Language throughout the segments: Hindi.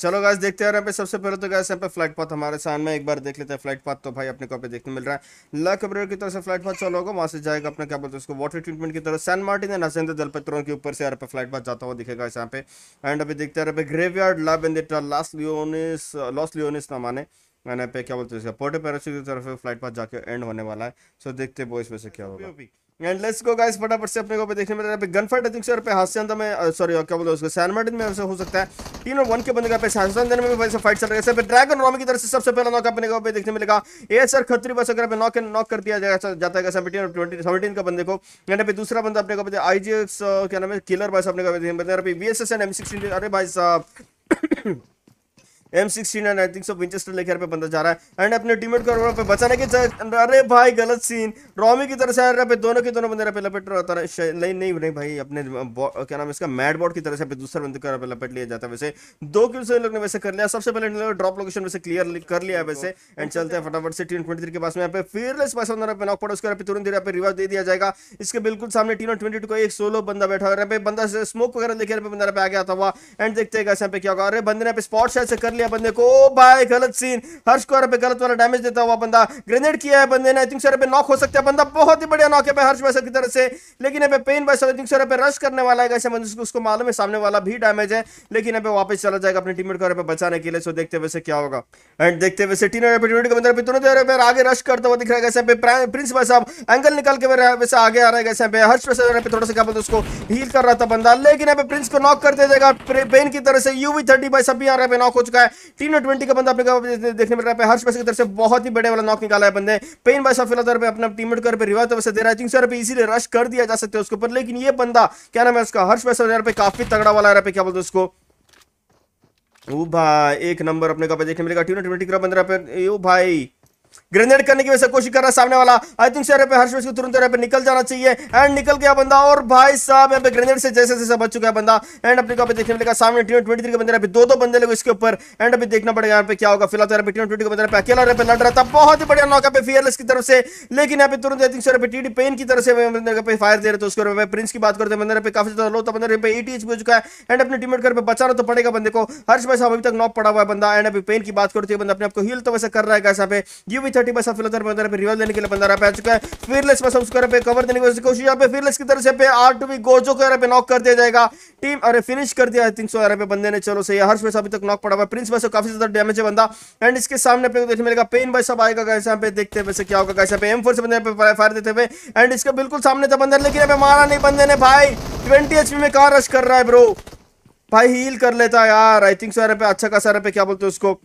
चलो गाइस देखते हैं यहाँ पे सबसे पहले तो गाइस यहाँ पे फ़्लाइट पाथ हमारे सामने, एक बार देख लेते हैं फ़्लाइट पाथ तो भाई अपने को देखने मिल रहा है। ला कब्रेर की तरफ़ से फ़्लाइट पाथ चालू होगा, वहाँ से जाएगा अपने, क्या बोलते हैं उसको वाटर ट्रीटमेंट की तरफ़। सैन मार्टिन एंड असेंदे दलपत्रों के ऊपर से यहाँ पे फ़्लाइट पाथ जाता हुआ दिखेगा इस यहाँ पे। एंड अभी देखते हैं ग्रेवयार्ड ला बेंडेटा लास्ट लियोनिस लॉस लियोनिस नाम आने। मैंने पे क्या बोलते हैं पोर्टो पैराशूट की तरफ़ फ़्लाइट पाथ जाके एंड होने वाला है। सो देखते हैं बॉयस में से क्या होगा। एंड लेट्स गो गाइस फटाफट से अपने को पे देखने में रहा है। Gun fight I think sir पे हास्यांत में सॉरी क्या बोलते उसको सैन मार्टिन में ऐसा हो सकता है। तीन और वन के बंदे का पे हास्यांत में वैसे फाइट चल रहा है। पे ड्रैगन रॉमी की तरफ़ से सबसे पहला नॉक अपने को पे देखने मिलेगा। ए सर खतरी बस अगर पे नॉक नॉक कर दिया जाता है सेवेंटीन और ट्वेंटी सेवेंटीन का बंदे को। यहाँ पे दूसरा बंदा अपने को आईजीएक्स क्या नाम है किलर बस अपने को पे वीएसएस एंड एम सिक्सटीन अरे भाई साहब। M sixteen and I think so Winchester लेकर पे बंदा जा रहा है एंड अपने टीममेट को पे बचाने के अरे भाई गलत सीन रॉमी की तरह से आ रहा पे दोनों के दोनों बंदे पे लपेट रहा था नहीं नहीं भाई अपने क्या नाम है इसका मैड बॉट की तरह से दूसरे बंदे को लपेट लिया जाता है वैसे दो किल से लोग ने वैसे कर लिया सबसे पहले ड्रॉप लोकेशन वैसे क्लियर कर लिया वैसे एंड चलते हैं फटाफट से टीम ट्वेंटी के पास में यहाँ पे फियरलेस पास पे नॉक उसके पे तुरंत यहाँ पे रिवाज दे दिया जाएगा इसके बिल्कुल सामने टीम ट्वेंटी को एक सोलो बंदा बैठा हुआ पे बंदा स्मोक वगैरह लेके बंदा पे आ गया था एंड देखते हैं यहाँ पे क्या होगा अरे बंदे ने स्पॉट शायद से कर लिया बंदे को भाई गलत सीन हर्ष को पे गलत वाला डैमेज देता हुआ बंदा ग्रेनेड किया है बंदे ने आई थिंक सर पे नॉक हो सकता है बंदा बहुत ही बढ़िया नॉक है हर्ष वैसे की तरफ़ से लेकिन यहाँ पे पेन भाई आई थिंक सर पे रश करने वाला है बंदे उसको मालूम है सामने वाला भी डैमेज है लेकिन यहाँ पे वापस चला जाएगा अपने टीममेट को पे बचाने के लिए सो देखते वैसे क्या होगा एंड देखते हुए टीम के बंदे पे तुरंत आगे रश करता हुआ दिख रहा है पे प्रिंस भाई साहब एंगल निकल के वैसे आगे आ रहा है पे हर्ष वैसे पे थोड़ा सा क्या बोलते उसको हील कर रहा था बंदा लेकिन यहाँ पे प्रिंस को नॉक कर दे देगा पेन की तरह से यूवी थर्टी भाई सब भी आ रहा है नॉक हो चुका है टीम ट्वेंटी का बंदा अपने देखने मिल रहा है। हर्ष की तरफ़ से बहुत ही बड़े वाला नॉक निकाला है बंदे। पेन बाई फ़िलहाल पे अपना टीममेट कर पे रिवाज तो वैसे दे रहा है। सर पे इसीलिए रश कर दिया जा सकता है उसके ऊपर। लेकिन ये बंदा, क्या नाम है उसका? हर्ष पैसे पे काफ़ी तगड़ा वाला है। क्या बोलते हैं उसको? ओ भाई, एक नंबर अपने का देखने मिलेगा। टीम ट्वेंटी का बंदा पे। ओ भाई ग्रेनेड करने की वजह कोशिश कर रहा है सामने वाला आई थिंक पे हर्ष को तुरंत पे निकल जाना चाहिए एंड निकल गया बंदा और भाई साहब यहाँ पे ग्रेनेड से जैसे जैसे बच चुका है बंदा एंड अपने को देखने मिलेगा सामने टीम ट्वेंटी थ्री के बंदे दो दो बंदे लगे इसके ऊपर एंड अभी देखना पड़ेगा यहाँ पे क्या होगा फ़िलहाल यहाँ पे टीम ट्वेंटी के बंदे अकेला पे लड़ रहा था बहुत ही बढ़िया नौका पे फियरलेस की तरफ़ से लेकिन यहाँ पे तुरंत आई थिंक सर पे टीडी पेन की तरफ़ से फायर दे रहे थे उसके ऊपर प्रिंस की बात करते हैं बंदे पे काफ़ी ज़्यादा लो था बंदे पे एटी एच हो चुका है एंड अपने टीम घर पे बचाना तो पड़ेगा बंदे को हर्ष भाई साहब अभी तक नॉक पड़ा हुआ है बंदा एंड अभी पेन की बात करते हैं बंदा अपने आपको हील तो वैसे कर रहा है कैसा पे यू भी थर्टी बस फ़िलहाल बंदा पे रिवाइव देने के लिए बंदा पे आ चुका है। फिरलेस बस उसको पे कवर देने की कोशिश यहाँ पे फिरलेस की तरफ़ से पे आर टू बी गोजो को यहाँ पे नॉक कर दिया जाएगा। टीम अरे फिनिश कर दिया तीन सौ पे बंदे ने, चलो सही हर्ष बस अभी तक नॉक पड़ा हुआ प्रिंस बस काफ़ी ज़्यादा डैमेज है बंदा। एंड इसके सामने पे देखने मिलेगा पेन सब आएगा कैसे यहाँ पे देखते वैसे क्या होगा कैसे एम फोर से बंदे फायर देते हुए। एंड इसका बिल्कुल सामने था बंदर, लेकिन यहाँ पे मारा नहीं बंदे ने भाई। ट्वेंटी एचपी में कहा रश कर रहा है ब्रो भाई हील कर लेता यार। आई थिंक सो पे अच्छा खासा पे क्या बोलते हैं उसको?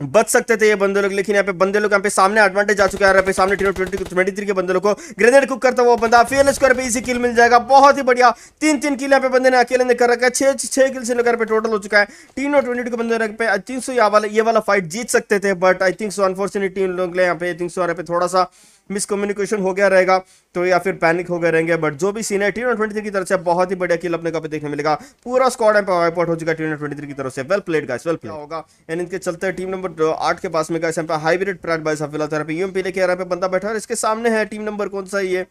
बच सकते थे ये बंदे लोग, लेकिन यहाँ पे बंदे लोग, यहाँ पे सामने एडवांटेज आ चुका है सामने ट्वेंटी थ्री के बंदे लोग को ग्रेनेड कुक करता वो बंदा फेल स्कोर पे इसी किल मिल जाएगा, बहुत ही बढ़िया। तीन तीन किल यहाँ पे बंदे ने अकेले ने कर रखा है, छह छह किल से लेकर पे टोटल हो चुका है। तीन और ट्वेंटी के बंदे पे आई थिंक सो ये वाला फाइट जीत सकते थे but I think so unfortunately team लोग यहाँ पे थिंक सो पे थोड़ा सा मिसकम्युनिकेशन हो गया रहेगा तो या फिर पैनिक हो गए रहेंगे बट जो भी सीन है टीम ट्वेंटी थ्री की तरफ़ से बहुत ही बढ़िया खेल अपने को देखने मिलेगा। पूरा स्कॉड एम हो चुका टी टीम ट्वेंटी की तरफ़ से। Well played guys well play होगा। एंड इनके चलते टीम नंबर आठ के पास में गाइस यहाँ पे हाइब्रिड प्राइड बाइस फ़िलहाल यूएमपी लेके आ रहा है बंदा बैठा है इसके सामने है टीम नंबर कौन सा ये?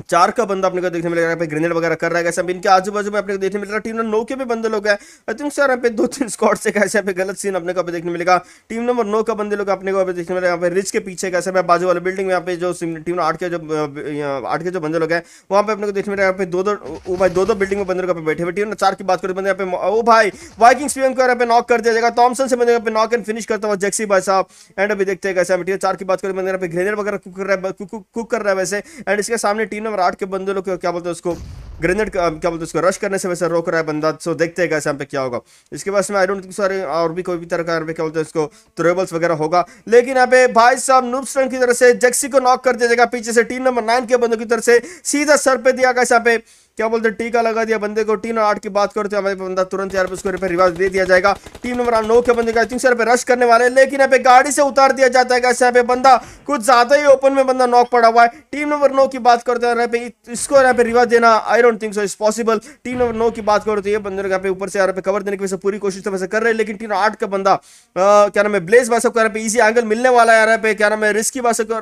चार का बंदा अपने को देखने मिल रहा है ग्रेनेड वगैरह कर रहा है कैसे इनके आजू बाजू में अपने को देखने मिल रहा है टीम नंबर नौ के भी बंदे लोग हैं सर यहाँ पे दो तीन स्कॉट से कैसे पे गलत सीन अपने को अभी देखने मिलेगा टीम नंबर नौ का बंदे लोग अपने को अभी देखने मिलेगा यहाँ पे रिच के पीछे कैसे पे बाजू वाले बिल्डिंग में यहाँ पे जो टीम आठ के जो आठ के जो बंदे लोग हैं वहाँ पे अपने को देखने मिल रहा है यहाँ पे दो दो भाई दो दो बिल्डिंग में बंदे लोग बैठे हुए टीम चार की बात करें बंदे यहाँ पे ओ भाई वाइकिंग स्पीएम को यहाँ पे नॉक कर दिया जाएगा थॉमसन से बंदे यहाँ पे नॉक एंड फिनिश करता हुआ जैक्सी भाई साहब एंड अभी देखते हैं कैसे चार की बात करें बंदे यहाँ पे ग्रेनेड वगैरह कुक कर रहा है कुक कर रहा है वैसे एंड इसके सामने टीम नंबर आठ के बंदे लोग क्या बोलते हैं उसको? ग्रेनेड क्या बोलते हैं उसको रश करने से वैसे रोक रहा है बंदा सो देखते हैं कैसे यहाँ पे क्या होगा इसके बाद में आई डोंट थिंक सारे और भी कोई भी तरह का क्या बोलते हैं उसको ट्रेबल्स वगैरह होगा लेकिन यहाँ पे भाई साहब नुबस्टन की तरफ़ से जैक्सी को नॉक कर दिया जाएगा पीछे से टीम नंबर नाइन के बंदों की तरफ़ से सीधा सर पे दिया कैसे यहाँ पे क्या बोलते हैं टीका लगा दिया बंदे को टीम आठ की बात करते हमारे बंदा तुरंत यार उसको रिपेयर रिवाज दे दिया जाएगा टीम नंबर नौ के बंदे का तीन सौ रश करने वाले लेकिन यहाँ पे गाड़ी से उतार दिया जाता है यहाँ पे बंदा कुछ ज़्यादा ही ओपन में बंदा नॉक पड़ा हुआ है टीम नंबर नौ की बात करते हैं पे इसको यहाँ पे रिवाज देना I don't think so is possible team number नौ की बात करते हैं बंदे यहाँ पे ऊपर से यहाँ पे कवर देने की वजह पूरी कोशिश तो वैसे कर रहे हैं, लेकिन टीम आठ का बंदा क्या नाम है ब्लेस बासक को यहाँ पे इजी एंगल मिलने वाला है यहाँ पे, क्या नाम है रिस्की बासक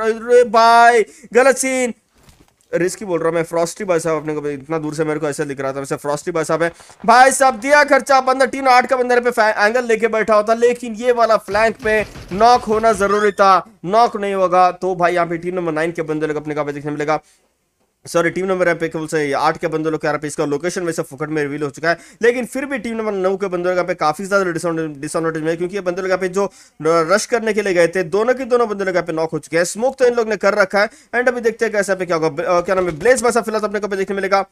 भाई, गलत सीन रिस्की बोल रहा हूँ मैं फ्रॉस्टी भाई साहब, अपने को इतना दूर से मेरे को ऐसा दिख रहा था, वैसे फ्रॉस्टी भाई साहब है। भाई साहब, दिया खर्चा, बंदा तीन आठ का बंदे पे एंगल लेके बैठा होता, लेकिन ये वाला फ्लैंक पे नॉक होना ज़रूरी था नॉक नहीं होगा तो भाई यहाँ पे टीम नंबर नाइन के बंदे लोग अपने का देखने मिलेगा। सॉरी टीम नंबर यहाँ पे केवल से आठ के बंदों के यहाँ पे इसका लोकेशन वैसे फुकट में रिवील हो चुका है। लेकिन फिर भी टीम नंबर नौ के बंदों यहाँ पे काफ़ी ज़्यादा डिसऑनोटेज में क्योंकि ये बंदे लोग पे जो रश करने के लिए गए थे, दोनों के दोनों बंदे लोग यहाँ पे नॉक हो चुके हैं। स्मोक तो इन लोग ने कर रखा है। एंड अभी देखते हैं कैसे पे क्या होगा। क्या नाम है? ब्लेस बसा फ़िलहाल अपने को देखने मिलेगा।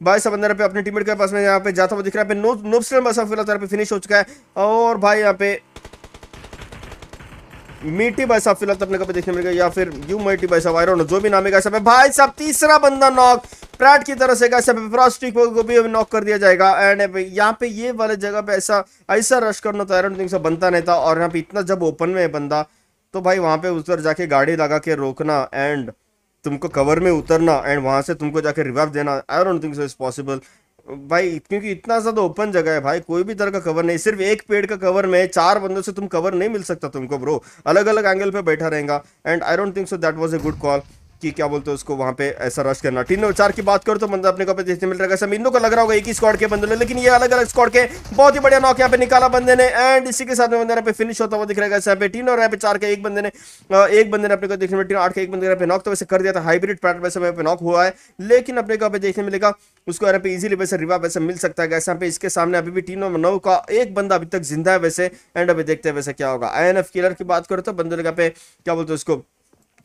भाई, सब अंदर पे अपने टीममेट के पास में यहाँ पे जाता हुआ दिख रहा है। नोब्स बसा फ़िलहाल यहाँ पे फिनिश हो चुका है। और भाई, यहाँ पे मीटी भाई साहब फ़िलहाल तो अपने कभी देखने मिलेगा या फिर यू माइटी भाई साहब आई जो भी नाम है सब भाई साहब, तीसरा बंदा नॉक प्रैट की तरह से कैसे फ्रॉस्टिक को भी नॉक कर दिया जाएगा। एंड यहाँ पे ये वाले जगह पे ऐसा ऐसा रश करना तो आई थिंक बनता नहीं था, और यहाँ पे इतना जब ओपन में है बंदा तो भाई वहाँ पे उधर जाके गाड़ी लगा के रोकना एंड तुमको कवर में उतरना एंड वहाँ से तुमको जाके रिवाइव देना डोंट थिंक इज़ पॉसिबल भाई, क्योंकि इतना ज़्यादा ओपन जगह है भाई, कोई भी तरह का कवर नहीं, सिर्फ़ एक पेड़ का कवर में चार बंदों से तुम कवर नहीं मिल सकता तुमको ब्रो अलग अलग एंगल पे बैठा रहेगा। And I don't think so that was a good call कि क्या बोलते हैं उसको वहाँ पे ऐसा रश करना। टीम नंबर चार की बात करो तो बंदा अपने को देखने मिल रहा है समीनों को लग रहा होगा एक ही स्क्वाड के बंदे लेकिन ये अलग अलग स्क्वाड के बहुत ही बढ़िया नॉक यहाँ पे निकाला बंदे ने एंड इसी के साथ में बंदे पे फिनिश होता हुआ दिख रहा है यहाँ पे और यहाँ पे चार के एक बंदे ने एक बंदे ने अपने को देखने मिल आठ के एक बंदे पे नॉक तो वैसे कर दिया था हाइब्रिड पैटर्न वैसे पे नॉक हुआ है, लेकिन अपने को पे देखने मिलेगा, उसको यहाँ पे इजीली वैसे रिवा वैसे मिल सकता है यहाँ पे इसके सामने अभी भी तीन और नौ का एक बंदा अभी तक ज़िंदा है वैसे एंड अभी देखते हैं वैसे क्या होगा। आई एन एफ़ किलर की बात करो तो बंदे पे क्या बोलते हैं उसको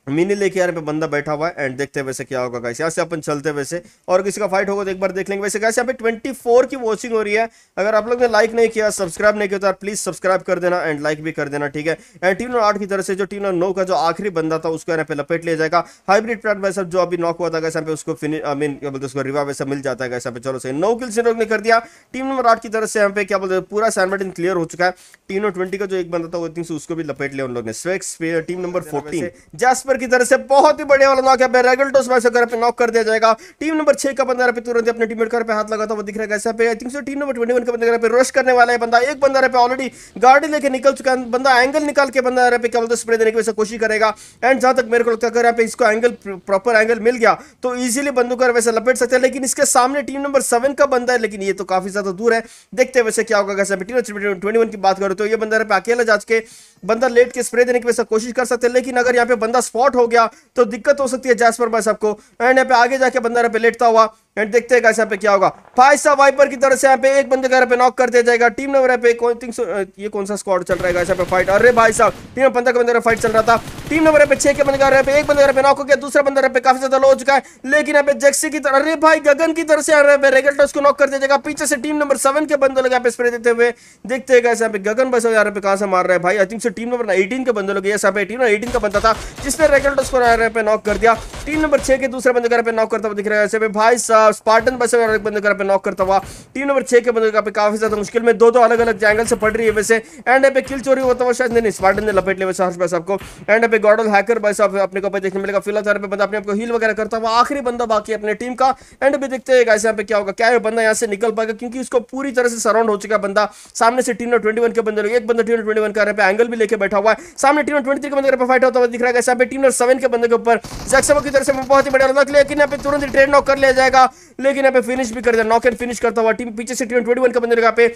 मिनी लेके यार पे बंदा बैठा हुआ है एंड देखते हैं वैसे क्या होगा गाइस यहाँ से अपन चलते हैं वैसे। और किसी का फाइट होगा तो एक बार देख लेंगे। वैसे गाइस यहाँ पे 24 की वॉचिंग हो रही है। अगर आप लोग ने लाइक नहीं किया सब्सक्राइब नहीं किया तो प्लीज़ सब्सक्राइब कर देना एंड लाइक भी कर देना ठीक है? एंड टीम नंबर आठ की तरफ़ से जो टीम नंबर नौ का जो आखिरी बंदा था उसको यहाँ पे लपेट लिया जाएगा। हाइब्रिड प्लाट वैसे जो अभी नॉक हुआ था यहाँ पे उसको फिनिश आई मीन क्या बोलते उसको रिवा वैसा मिल जाता है यहाँ पे। चलो सही। नौ किल से ने कर दिया। टीम नंबर आठ की तरफ़ से यहाँ पे क्या बोलते पूरा सैनबर्टिन क्लियर हो चुका है। टीम नंबर ट्वेंटी का जो एक बंदा था वो उसको भी लपेट लिया उन लोग ने। स्वेक्स टीम नंबर फोर्टीन जैसपर की तरफ़ से बहुत ही बढ़िया वाला नॉक है। रेगल्टोस में अगर पे नॉक कर दिया जाएगा। टीम नंबर 6 का बंदा पे तुरंत अपने टीममेट कर पे हाथ लगाता वो दिख रहा है पे I think so team number 21 का बंदा पे रश करने वाला है बंदा। एक बंदा पे ऑलरेडी गाड़ी लेके निकल चुका है। बंदा एंगल निकाल के बंदा पे क्या बोलते स्प्रे देने की वैसे कोशिश करेगा। एंड जहाँ तक मेरे को लगता है पे इसको एंगल प्रॉपर एंगल मिल गया तो इजीली बंदूक कर वैसे लपेट सकते हैं। लेकिन इसके सामने टीम नंबर सेवन का बंदा है, लेकिन ये तो काफ़ी ज़्यादा दूर है। देखते हैं वैसे क्या होगा कैसे टीम ट्वेंटी वन की बात करो तो ये बंदा पे अकेला जा के बंदा लेट के स्प्रे देने की वैसे कोशिश कर सकते हैं, लेकिन अगर यहाँ पे बंदा हो गया तो दिक्कत हो सकती है जैसपर भाई सबको। एंड यहाँ पे आगे जाके बंदा यहाँ पे लेटता हुआ एंड देखते हैं यहाँ पे क्या होगा फाइव सा वाइपर की तरफ़ से यहाँ पे एक बंदे का पे नॉक कर दिया जाएगा टीम नंबर पे कौन थिंक ये कौन सा स्क्वाड चल रहा है यहाँ पे फाइट अरे भाई साहब टीम पंद्रह के बंदे फाइट चल रहा था टीम नंबर पे छह के बंदे का पे एक बंदे पे नॉक हो गया दूसरा बंदा पे काफ़ी ज़्यादा लो हो चुका है लेकिन यहाँ पे जेक्सी की तरह अरे भाई गगन की तरफ़ से पे रेगल्टस को नॉक कर दिया जाएगा पीछे से टीम नंबर सेवन के बंदे लोग यहाँ पे स्प्रे देते हुए देखते हैं यहाँ पे गगन बस यहाँ पे कहाँ से मार रहा है भाई I think team number eighteen के बंदे लोग यहाँ पे नंबर एटीन का बंदा था जिसने रेगल्टस को नॉक कर दिया टीम नंबर छह के दूसरे बंदे पे नॉक करता हुआ दिख रहा है भाई साहब स्पार्टन बस और एक बंदे पे नॉक करता हुआ टीम नंबर छह के बंदे का पे काफ़ी ज़्यादा मुश्किल में दो दो अलग अलग एंगल से पड़ रही है वैसे। एंड पे किल चोरी होता हुआ शायद, नहीं स्पार्टन ने लपेट लिया वैसे हर्ष भाई को। एंड पे गॉडल हैकर भाई साहब अपने को देखने मिलेगा। फ़िलहाल पे बंदा अपने आपको हील वगैरह करता हुआ आखिरी बंदा बाकी अपने टीम का। एंड पे देखते हैं यहाँ पे क्या होगा, क्या बंदा यहाँ से निकल पाएगा? क्योंकि उसको पूरी तरह से सराउंड हो चुका बंदा। सामने से टीम ट्वेंटी वन के बंदे एक बंदा टीम ट्वेंटी वन का एंगल भी लेके बैठा हुआ है। सामने टीम ट्वेंटी के बंदे फाइट होता हुआ दिख रहा है। पे टीम सेवन के बंदे के ऊपर। जैक्समो की तरफ़ से बहुत ही बढ़िया लेकिन यहाँ पे तुरंत ट्रेड नॉक कर लिया जाएगा। लेकिन यहाँ पे फिनिश भी कर दिया नॉक एंड फिनिश करता हुआ टीम पीछे से टीम ट्वेंटी वन का बंदे लगा पे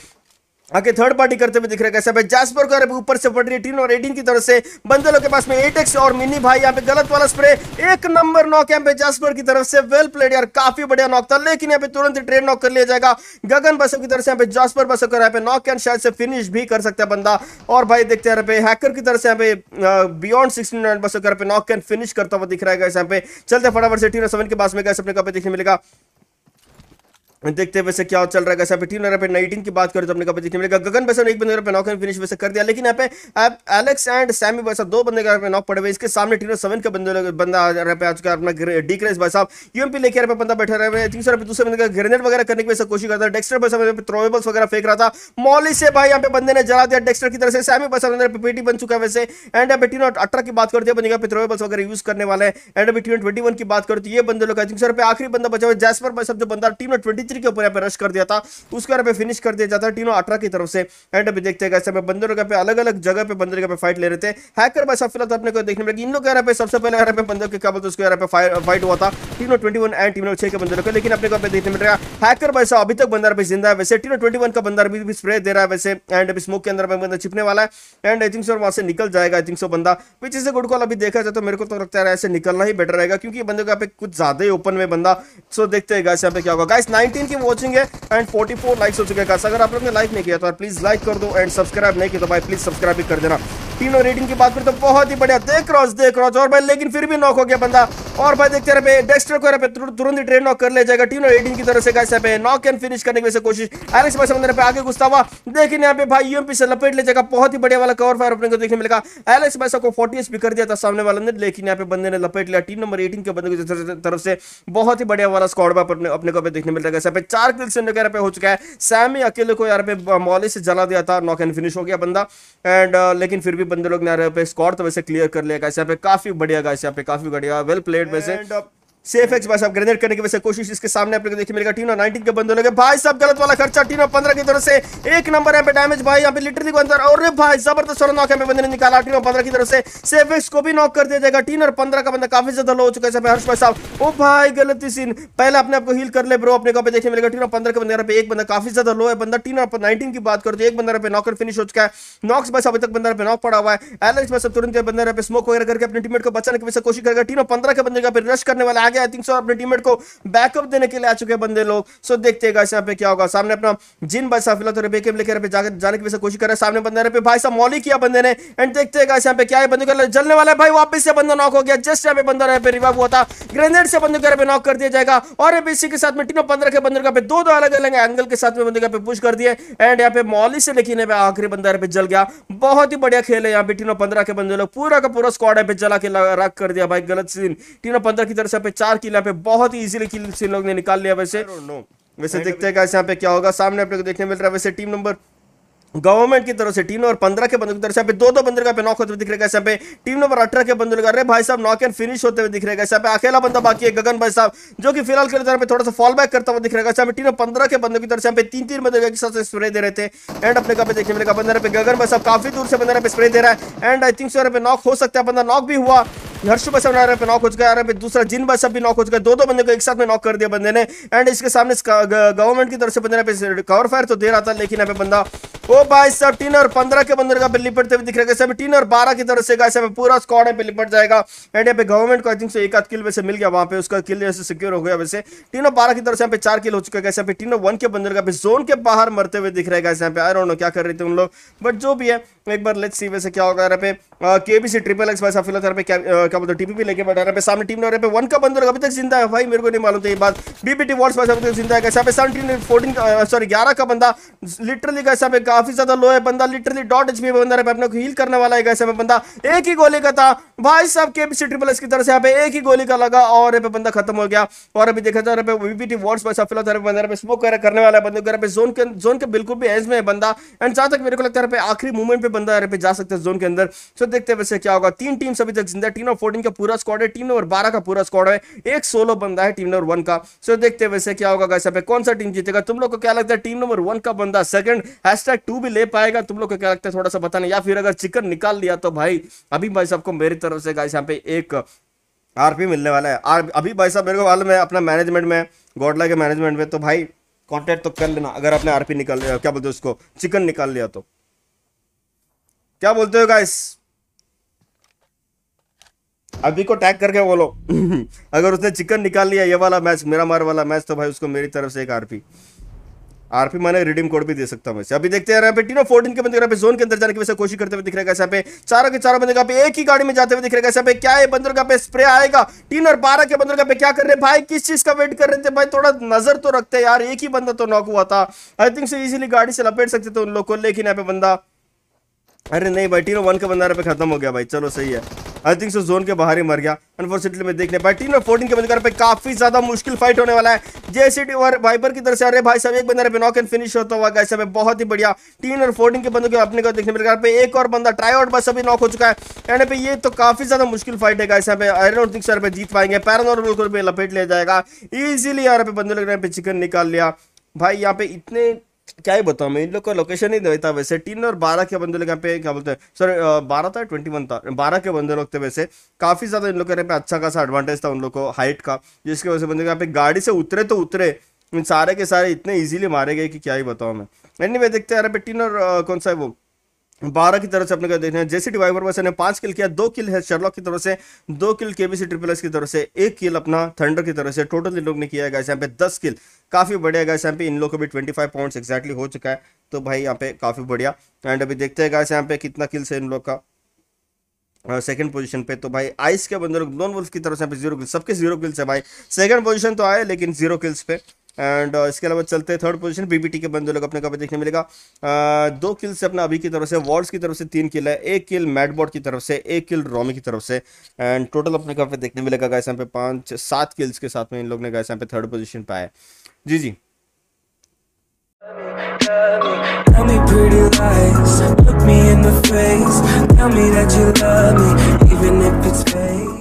आगे थर्ड पार्टी करते हुए दिख रहा है कैसे भाई जासपर को ऊपर से पड़ रही है टीन और एटीन की तरफ़ से बंदलों के पास में एट एक्स और मिनी भाई यहाँ पे गलत वाला स्प्रे एक नंबर नॉक यहाँ पे जासपर की तरफ़ से वेल प्लेड यार काफ़ी बढ़िया नॉक था लेकिन यहाँ पे तुरंत ट्रेड नॉक कर लिया जाएगा गगन बसो की तरफ़ से यहाँ पे जासपर बसो कर यहाँ पे नॉक एंड शायद से फिनिश भी कर सकता है बंदा और भाई देखते हैं हैकर की तरफ़ से यहाँ पे बियॉन्ड सिक्सटीन बसो कर नॉक एंड फिनिश करता हुआ दिख रहा है यहाँ पे चलते फटाफट से टीन सेवन के पास में गए अपने कपे देखने मिलेगा देखते हैं वैसे क्या चल रहा है। कैसे टीम पे नाइनटीन की बात करें तो अपने कहा देखने मिलेगा गगन वैसे एक बंदे पे नॉक फिनिश वैसे कर दिया, लेकिन यहाँ पे एलेक्स एंड सैमी वैसा दो बंदे पे नॉक पड़े हुए इसके सामने टीम सेवन के बंदे बंदा पे आज का अपना डी क्रेस भाई साहब। यूएमपी लेके पे बंदा बैठा रहे हैं। तीन सौ दूसरे बंदे का ग्रेनेड वगैरह करने की वैसे कोशिश करता है। डेक्स्टर बस थ्रोएबल्स वगैरह फेंक रहा था। मॉली से भाई यहाँ पे बंदे ने जला दिया डेक्स्टर की तरह से। सैमी अंदर पे पेटी बन चुका है वैसे। एंड यहाँ पे टीम अठारह की बात करते हैं। बंदे पे थ्रोएबल्स वगैरह यूज़ करने वाले हैं। एंड अभी टीम ट्वेंटी की बात करती है। बंदे लोग आई थिंक सर आखिरी बंदा बचा हुआ जैसपर बस जो बंदा टीम ट्वेंटी थ्री के ऊपर यहाँ पे रश कर दिया था। उसको यहाँ पे फिनिश कर दिया जाता है टीनो अठारह की तरफ़ से। एंड अभी देखते हैं कैसे बंदरों पे अलग अलग जगह पे बंदर पे फाइट ले रहे थे। हैकर भाई सब फ़िलहाल तो अपने को देखने मिलेगा। इन लोग यहाँ पे सबसे पहले यहाँ पे बंदर के क्या बोलते उसको यहाँ पे फाइट हुआ था। टीनो ट्वेंटी एंड टीनो छह के बंदरों को। लेकिन अपने को देखने मिल रहा हैकर भाई साहब अभी तक बंदर पे ज़िंदा है। वैसे टीनो ट्वेंटी का बंदर भी स्प्रे दे रहा है वैसे। एंड अभी स्मोक के अंदर बंदा छिपने वाला है। एंड आई थिंक सो वहाँ से निकल जाएगा आई थिंक सो बंदा। पीछे से गुड कॉल अभी देखा जाए तो मेरे को तो लगता है ऐसे निकलना ही बेटर रहेगा, क्योंकि बंदे को पे कुछ ज़्यादा ही ओपन में बंदा। सो देखते हैं गाइस यहाँ पे क्या होगा। गाइस 19 की वॉचिंग है एंड 44 लाइक्स हो चुके हैं अगर आप लोग ने लाइक नहीं किया तो प्लीज़ लाइक कर दो एंड सब्सक्राइब नहीं किया तो भाई प्लीज़ सब्सक्राइब भी कर देना। तीनों रेटिंग की बात करें तो बहुत ही बढ़िया, देख क्रॉस देख क्रॉस और भाई, लेकिन फिर भी नॉक हो गया बंदा। और भाई, देखते रहे डेक्स्टर को पे तुरंत ही ट्रेन नॉक कर ले जाएगा। तीनों रेटिंग की तरफ़ से कैसे पे नॉक एंड फिनिश करने की कोशिश। एलेक्स भाई समंदर पे आगे घुसता हुआ। लेकिन यहाँ पे भाई यूएमपी से लपेट ले जाएगा। बहुत ही बढ़िया वाला कवर फायर अपने को देखने मिलेगा। एलेक्स भाई को फोर्टी एस कर दिया था सामने वाले ने, लेकिन यहाँ पे बंदे ने लपेट लिया। टीम नंबर एटीन के बंदे की तरफ़ से बहुत ही बढ़िया वाला स्कॉड अपने को देखने मिल रहा पे चार किल से पे हो चुका है। सैमी अकेले को यार पे मॉली से जला दिया था नॉक एंड फिनिश हो गया बंदा। एंड लेकिन फिर भी बंदे लोग ने यहाँ पे स्कॉर तो वैसे क्लियर कर लिया यहाँ पे काफ़ी बढ़िया गाइस यहाँ पे काफ़ी बढ़िया वेल प्लेड वैसे। सेफ़ एक्स भाई साहब ग्रेनेड करने की वजह से कोशिश इसके सामने अपने को देखिए मिलेगा टीनो 19 के बंदे लगे। भाई साहब, गलत वाला खर्चा टीनो 15 की तरफ़ से। एक नंबर है पे डैमेज भाई यहाँ पे लिटरली को अंदर और भाई, ज़बरदस्त वाला नॉक बंदे ने निकाला टीनो 15 की तरफ़ से। सेफ़ एक्स को भी नॉक कर दिया जाएगा। टीनो 15 का बंदा काफ़ी ज़्यादा लो हो चुका है हर्ष भाई साहब। ओ भाई, गलती सीन पहले अपने आपको हील कर ले ब्रो अपने को। देखिए मिलेगा टीनो 15 के बंदे पे एक बंदा काफ़ी ज़्यादा लो है। बंदा टीनो 19 की बात करते एक बंदा पे नॉकर फिनिश हो चुका है। नॉक्स भाई अभी तक बंदा पे नॉक पड़ा हुआ है। एलेक्स भाई सब तुरंत बंदे पे स्मोक वगैरह करके अपने टीममेट को बचाने की कोशिश करेगा। टीनो 15 के बंदे का रश करने वाला, आगे आई थिंक सो अपने टीममेट को बैकअप देने के लिए आ चुके हैं बंदे लोग सो देखते हैं यहाँ पे क्या होगा सामने अपना जिन साहब फ़िलहाल बेके लेकर जाने की कोशिश कर रहे हैं सामने बंदे पे भाई साहब मौली किया बंदे ने एंड देखते हैं यहाँ पे क्या है बंदे को जलने वाला है भाई वापस से बंदा नॉक हो गया जस्ट यहाँ पे बंदा रहे रिवाइव हुआ था ग्रेनेड से बंदे पे नॉक कर दिया जाएगा और इसी के साथ में टीनो पंद्रह के बंदर का पे दो दो अलग अलग एंगल के साथ में बंदे का पे पुश कर दिए एंड यहाँ पे मौली से लेकिन आखिरी बंदा पे जल गया बहुत ही बढ़िया खेल है यहाँ पे टीनो पंद्रह के बंदे लोग पूरा का पूरा स्क्वाड है पे जला के रख कर दिया भाई गलत सीन टीनो पंद्रह की तरफ़ से चार किल यहाँ पे बहुत ही इजीली किल लोग ने निकाल लिया वैसे। वैसे देखते हैं यहाँ पे क्या होगा। सामने आप लोग देखने मिल रहा है वैसे टीम नंबर गवर्नमेंट की तरफ़ से टीम नंबर पंद्रह के बंदों की तरफ़ से दो दो बंदर का पे नॉक होते हुए दिख रहा है यहाँ पे टीम नंबर अठारह के बंदर कर रहे भाई साहब नॉक एंड फिनिश होते हुए दिख रहे हैं यहाँ पे अकेला बंदा बाकी है गगन भाई साहब जो कि फ़िलहाल के तरफ़ थोड़ा सा फॉल बैक करता हुआ दिख रहा है टीम नंबर पंद्रह के बंदों की तरफ़ से पे तीन तीन बंदर के साथ स्प्रे दे रहे थे एंड अपने का देखने मिलेगा बंदर पे गगन भाई साहब काफ़ी दूर से बंदर पे स्प्रे दे रहा है एंड आई थिंक सो पे नॉक हो सकता है बंदा नॉक भी हुआ हर्ष बस पे नॉक हो चुका है दूसरा जिन बस भी नॉक हो चुका है दो दो बंदे को एक साथ में नॉक कर दिया बंदे ने एंड इसके सामने गवर्नमेंट की तरफ़ से बंदे कवर फायर तो दे रहा था लेकिन यहाँ पे बंदा ओ भाई सब टीन और पंद्रह के बंदर का लिपटते हुए दिख रहा है टीन और बारह की तरफ़ से गाइस पूरा स्क्वाड पे लिपट जाएगा एंड यहाँ पे गवर्नमेंट को आई थिंक एक आध किल वैसे मिल गया वहाँ पे उसका किल जैसे सिक्योर हो गया वैसे तीनों बारह की तरफ़ से यहाँ पे चार किल हो चुका है यहाँ पे तीनों वन के बंदर का जोन के बाहर मरते हुए दिख रहा है यहाँ पे आई नो क्या कर रहे थे उन लोग बट जो भी है एक बार लेट्स सी वैसे क्या होगा यहाँ पे केबीसी ट्रिपल एक्स भाई फ़िलहाल पे क्या बोलते टीपीपी लेके बैठा रहा है सामने टीम ने पे वन का बंदर अभी तक ज़िंदा है भाई मेरे को नहीं मालूम था ये बात बीबीटी वॉर्ड्स भाई तक ज़िंदा है कैसा पे सेवनटीन फोर्टीन सॉरी ग्यारह का बंदा लिटरली कैसा पे काफ़ी ज़्यादा लो है बंदा लिटरली डॉट एचपी बंदा है अपने को हील करने वाला है कैसे बंदा एक ही गोली का था भाई साहब केबीसी ट्रिपल एक्स की तरफ़ से यहाँ पे एक ही गोली का लगा और यहाँ पे बंदा खत्म हो गया और अभी देखा जा रहा है बीबीटी वॉर्ड्स फ़िलहाल बंदा स्मोक करने वाला है बंदे पे जोन के जोन के बिल्कुल भी एज में है बंदा एंड जहाँ तक मेरे को लगता है आखिरी मूवमेंट पे बंदा पे जा सकता है जोन के अंदर सो देखते हैं वैसे क्या होगा तीन टीम अभी तक ज़िंदा टीम नंबर फोर्टीन का पूरा स्क्वाड है टीम नंबर बारह का पूरा स्कॉड है एक सोलो बंदा है टीम नंबर वन का सो देखते हैं वैसे क्या होगा पे कौन सा टीम जीतेगा तुम लोग को क्या लगता है टीम नंबर वन का बंदा सेकंड हैशटैग टू भी ले पाएगा। तुम लोग को क्या लगता है थोड़ा सा बताना। या फिर अगर चिकन निकाल लिया तो भाई, अभी भाई सबको मेरी तरफ़ से गाइस यहाँ पे एक आरपी मिलने वाला है। आर अभी भाई साहब मेरे को मालूम है अपना मैनेजमेंट में गॉडला के मैनेजमेंट में तो भाई कॉन्टेक्ट तो कर लेना, अगर आपने आरपी निकाल लिया क्या बोलते उसको चिकन निकाल लिया तो। क्या बोलते हो गाइस अभी को टैग करके बोलो। अगर उसने चिकन निकाल लिया, ये वाला मैच मेरा मार वाला मैच तो भाई उसको मेरी तरफ़ से एक आरपी आरपी माने रिडीम कोड भी दे सकता हूँ अभी देखते हैं, यहाँ पे टीनो फोर्टीन के बंदे जोन के अंदर जाने की वैसे कोशिश करते हुए दिख रहा है, यहाँ पे चारों के चारों बंदे पे एक ही गाड़ी में जाते हुए दिख रहा है, यहाँ पे क्या है बंदर का पे स्प्रे आएगा? तीन और बारह के बंदर का पे क्या कर रहे हैं? भाई, किस चीज़ का वेट कर रहे थे? भाई, थोड़ा नज़र तो रखते यार, एक ही बंदा तो नॉक हुआ था। आई थिंक से इजिली गाड़ी से लपेट सकते थे उन लोग को, लेकिन यहाँ पे बंदा अरे नहीं भाई टीनो वन का बंदा पे खत्म हो गया भाई, चलो सही है। आई थिंक सो जोन के बाहर ही मर गया। अनफॉर्चुनेटली मैं देखने पाया। टीम और फोर्टीन के बंदे पे काफ़ी ज़्यादा मुश्किल फाइट होने वाला है। जेसीटी और वाइपर की तरफ़ से अरे भाई साहब। एक बंदा पे नॉक एंड फिनिश होता हुआ। गाइस हमें बहुत ही बढ़िया टीन और फोर्टीन के बंदों के अपने को देखने मिल पे एक और बंदा ट्राई आउट बस अभी नॉक हो चुका है। एंड पे ये तो काफ़ी ज़्यादा मुश्किल फाइट है गाइस पे आई डोंट थिंक पे जीत पाएँगे। पैरानॉर्मल को पे लपेट लिया जाएगा। इजीली यहाँ पे बंदे लग रहे पे चिकन निकाल लिया। भाई, यहाँ पे इतने क्या ही बताऊँ मैं इन लोग का लोकेशन ही देता वैसे। तीन और बारह के बंदे लोग यहाँ पे क्या बोलते हैं सर बारह था ट्वेंटी वन था? बारह के बंदे लोग थे वैसे। काफ़ी ज़्यादा इन लोग के पे अच्छा खासा एडवांटेज था उन लोग को हाइट का जिसकी वजह से बंदे यहाँ पे गाड़ी से उतरे तो उतरे। सारे के सारे इतने ईजिली मारे गए कि क्या ही बताऊँ मैं। एनी anyway, देखते हैं यार पे टीन और कौन सा है वो? बारह की तरफ़ से अपने देखना जैसे डिवाइवर बस ने पाँच किल किया, दो किल है शर्लॉक की तरफ़ से, दो किल केबीसी ट्रिपल एस की तरफ़ से, एक किल अपना थंडर की तरफ़ से। टोटल इन लोग ने किया है यहाँ पे दस किल। काफ़ी बढ़िया गाइस यहाँ पे इन लोग को भी ट्वेंटी फाइव पॉइंट्स एक्जैक्टली हो चुका है। तो भाई यहाँ पे काफ़ी बढ़िया। एंड अभी देखते हैं गाइस यहाँ पे कितना किल्स है इन लोग का सेकंड पोजीशन पे। तो भाई आइस के बंदर लोन वुल्फ की तरफ़ से यहाँ पे ज़ीरो किल्स सबके ज़ीरो किल्स है भाई। सेकंड पोजीशन तो आए, लेकिन ज़ीरो किल्स पे। एंड uh, इसके अलावा चलते हैं थर्ड पोजीशन बीबीटी के बंदे लोग अपने कभी देखने मिलेगा। Uh, दो किल से अपना अभी की तरफ़ से वॉर्ड्स की तरफ़ से तीन किल है। एक किल मैटबॉट की तरफ़ से एक किल रोमी की तरफ़ से। एंड टोटल अपने कहाँ देखने मिलेगा यहाँ पे पाँच सात किल्स के साथ में इन लोग ने यहाँ पे थर्ड पोजिशन पे आया जी जी। Tell me pretty lies, look me in the face, tell me that you love me, even if it's fake.